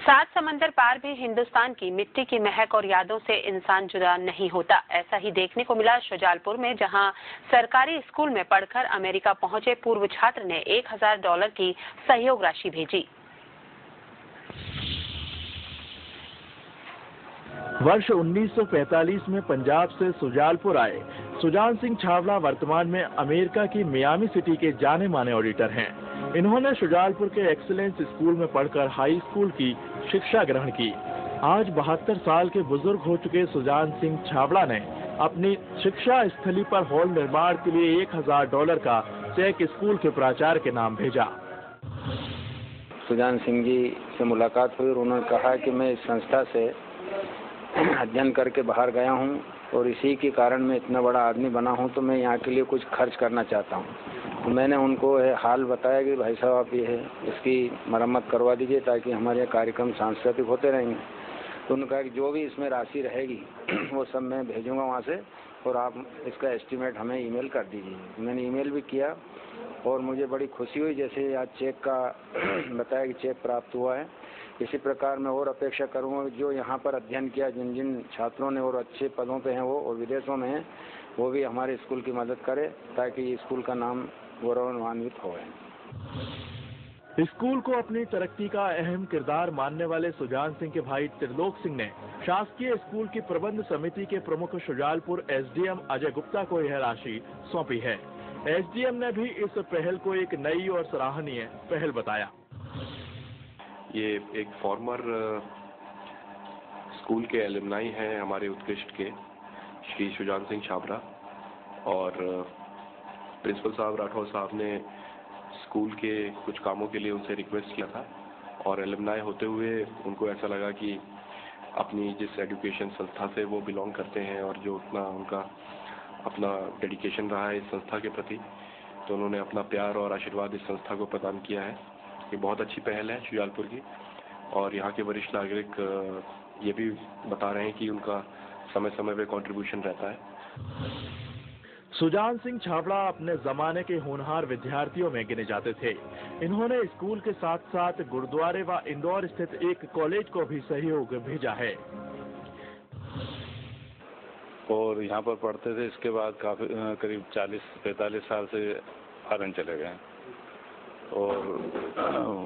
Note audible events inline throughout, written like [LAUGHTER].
सात समंदर पार भी हिंदुस्तान की मिट्टी की महक और यादों से इंसान जुदा नहीं होता। ऐसा ही देखने को मिला शुजालपुर में, जहाँ सरकारी स्कूल में पढ़कर अमेरिका पहुँचे पूर्व छात्र ने 1000 डॉलर की सहयोग राशि भेजी। वर्ष 1945 में पंजाब से सुजालपुर आए। सुजान सिंह छावड़ा वर्तमान में अमेरिका की मियामी सिटी के जाने माने ऑडिटर हैं। इन्होंने शुजालपुर के एक्सीलेंस स्कूल में पढ़कर हाई स्कूल की शिक्षा ग्रहण की। आज बहत्तर साल के बुज़ुर्ग हो चुके सुजान सिंह छाबड़ा ने अपनी शिक्षा स्थली पर हॉल निर्माण के लिए एक हज़ार डॉलर का चेक स्कूल के प्राचार्य के नाम भेजा। सुजान सिंह जी से मुलाकात हुई और उन्होंने कहा कि मैं इस संस्था से अध्ययन करके बाहर गया हूँ और इसी के कारण मैं इतना बड़ा आदमी बना हूँ तो मैं यहाँ के लिए कुछ खर्च करना चाहता हूँ। तो मैंने उनको हाल बताया कि भाई साहब, आप ये है इसकी मरम्मत करवा दीजिए ताकि हमारे कार्यक्रम सांस्कृतिक होते रहेंगे। तो उन्होंने कहा कि जो भी इसमें राशि रहेगी, [CLEARS THROAT] वो सब मैं भेजूँगा वहाँ से और आप इसका एस्टिमेट हमें ईमेल कर दीजिए। मैंने ईमेल भी किया और मुझे बड़ी खुशी हुई, जैसे आज चेक का [CLEARS THROAT] बताया कि चेक प्राप्त हुआ है। इसी प्रकार मैं और अपेक्षा करूँगा जो यहाँ पर अध्ययन किया, जिन जिन छात्रों ने और अच्छे पदों पे हैं वो और विदेशों में हैं, वो भी हमारे स्कूल की मदद करे ताकि स्कूल का नाम गौरवान्वित हो स्कूल को अपनी तरक्की का अहम किरदार मानने वाले सुजान सिंह के भाई त्रिलोक सिंह ने शासकीय स्कूल की प्रबंध समिति के प्रमुख शुजालपुर एसडीएम अजय गुप्ता को यह राशि सौंपी है। एसडीएम ने भी इस पहल को एक नई और सराहनीय पहल बताया। ये एक फॉर्मर स्कूल के एलमनाई हैं हमारे उत्कृष्ट के श्री सुजान सिंह छाबरा और प्रिंसिपल साहब राठौर साहब ने स्कूल के कुछ कामों के लिए उनसे रिक्वेस्ट किया था और एलमनाई होते हुए उनको ऐसा लगा कि अपनी जिस एजुकेशन संस्था से वो बिलोंग करते हैं और जो उतना उनका अपना डेडिकेशन रहा है इस संस्था के प्रति तो उन्होंने अपना प्यार और आशीर्वाद इस संस्था को प्रदान किया है। ये बहुत अच्छी पहल है शुजालपुर की और यहाँ के वरिष्ठ नागरिक ये भी बता रहे हैं कि उनका समय समय पे कंट्रीब्यूशन रहता है। सुजान सिंह छावड़ा अपने जमाने के होनहार विद्यार्थियों में गिने जाते थे। इन्होंने स्कूल के साथ साथ गुरुद्वारे व इंदौर स्थित एक कॉलेज को भी सहयोग भेजा है। और यहाँ पर पढ़ते थे, इसके बाद काफ़ी करीब 40-45 साल से फॉरन चले गए। और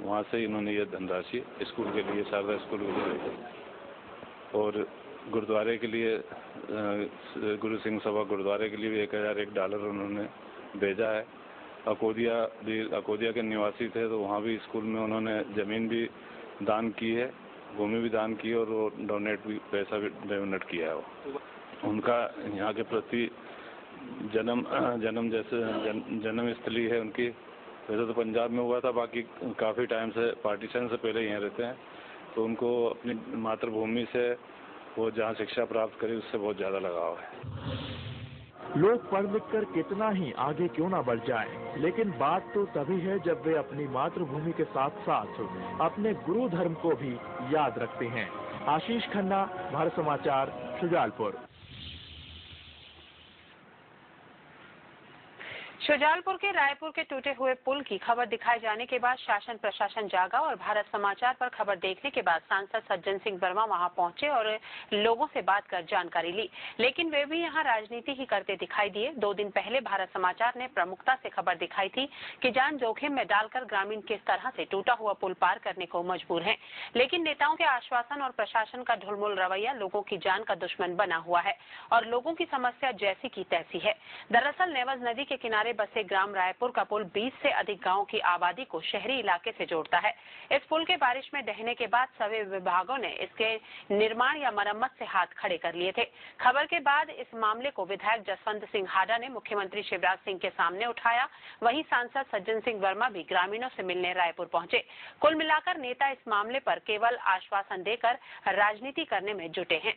वहाँ से इन्होंने ये धनराशि स्कूल के लिए, शारदा स्कूल के लिए और गुरुद्वारे के लिए गुरु सिंह सभा गुरुद्वारे के लिए भी एक हज़ार एक डॉलर उन्होंने भेजा है। अकोदिया भी अकोदिया के निवासी थे तो वहाँ भी स्कूल में उन्होंने ज़मीन भी दान की है भूमि भी दान की और वो डोनेट भी पैसा भी डोनेट किया है वो। उनका यहाँ के प्रति जन्म जन्म जैसे जन, जन्म स्थली है उनकी। वैसे तो पंजाब में हुआ था बाकी काफ़ी टाइम से पार्टीशन से पहले यहाँ रहते हैं। तो उनको अपनी मातृभूमि से वो जहाँ शिक्षा प्राप्त करे उससे बहुत ज़्यादा लगाव है। लोग पढ़ लिख कर कितना ही आगे क्यों ना बढ़ जाएँ, लेकिन बात तो तभी है जब वे अपनी मातृभूमि के साथ साथ अपने गुरु धर्म को भी याद रखते हैं। आशीष खन्ना भारत समाचार शुजालपुर शुजालपुर के रायपुर के टूटे हुए पुल की खबर दिखाए जाने के बाद शासन प्रशासन जागा और भारत समाचार पर खबर देखने के बाद सांसद सज्जन सिंह वर्मा वहाँ पहुँचे और लोगों से बात कर जानकारी ली। लेकिन वे भी यहाँ राजनीति ही करते दिखाई दिए। दो दिन पहले भारत समाचार ने प्रमुखता से खबर दिखाई थी कि जान जोखिम में डालकर ग्रामीण किस तरह से टूटा हुआ पुल पार करने को मजबूर है। लेकिन नेताओं के आश्वासन और प्रशासन का ढुलमुल रवैया लोगों की जान का दुश्मन बना हुआ है और लोगों की समस्या जैसी की तैसी है। दरअसल नेवज नदी के किनारे बसे ग्राम रायपुर का पुल 20 से अधिक गाँवों की आबादी को शहरी इलाके से जोड़ता है। इस पुल के बारिश में डहने के बाद सभी विभागों ने इसके निर्माण या मरम्मत से हाथ खड़े कर लिए थे। खबर के बाद इस मामले को विधायक जसवंत सिंह हाडा ने मुख्यमंत्री शिवराज सिंह के सामने उठाया। वहीं सांसद सज्जन सिंह वर्मा भी ग्रामीणों से मिलने रायपुर पहुँचे। कुल मिलाकर नेता इस मामले पर केवल आश्वासन देकर राजनीति करने में जुटे हैं।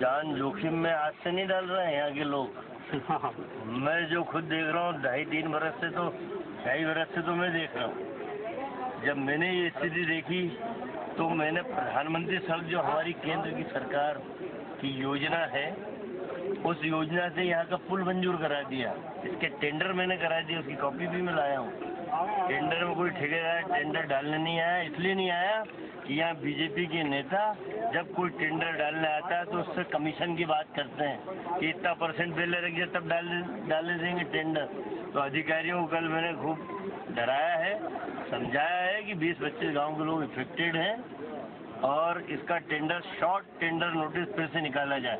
जान जोखिम में आज से नहीं डाल रहे हैं यहाँ के लोग। [LAUGHS] मैं जो खुद देख रहा हूँ ढाई तीन बरस से तो ढाई बरस से तो मैं देख रहा हूँ। जब मैंने ये स्थिति देखी तो मैंने प्रधानमंत्री सड़क जो हमारी केंद्र की सरकार की योजना है उस योजना से यहाँ का पुल मंजूर करा दिया। इसके टेंडर मैंने करा दिया, उसकी कॉपी भी मैं लाया हूँ। टेंडर में कोई ठेकेदार टेंडर डालने नहीं आया, इसलिए नहीं आया कि यहाँ बीजेपी के नेता जब कोई टेंडर डालने आता है तो उससे कमीशन की बात करते हैं कि इतना परसेंट बिल रखिए तब डाल, डालने देंगे टेंडर तो अधिकारियों को कल मैंने खूब डराया है, समझाया है कि बीस पच्चीस गाँव के लोग इफेक्टेड हैं और इसका टेंडर शॉर्ट टेंडर नोटिस फिर से निकाला जाए।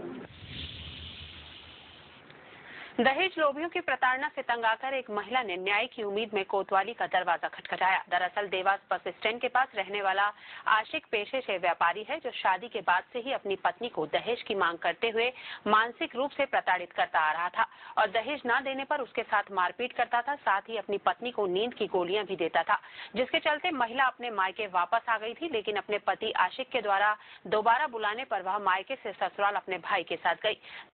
दहेज लोभियों की प्रताड़ना से तंग आकर एक महिला ने न्याय की उम्मीद में कोतवाली का दरवाज़ा खटखटाया। दरअसल देवास बस स्टैंड के पास रहने वाला आशिक पेशे से व्यापारी है, जो शादी के बाद से ही अपनी पत्नी को दहेज की मांग करते हुए मानसिक रूप से प्रताड़ित करता आ रहा था और दहेज न देने पर उसके साथ मारपीट करता था, साथ ही अपनी पत्नी को नींद की गोलियाँ भी देता था, जिसके चलते महिला अपने मायके वापस आ गई थी, लेकिन अपने पति आशिक के द्वारा दोबारा बुलाने पर वह मायके से ससुराल अपने भाई के साथ गई।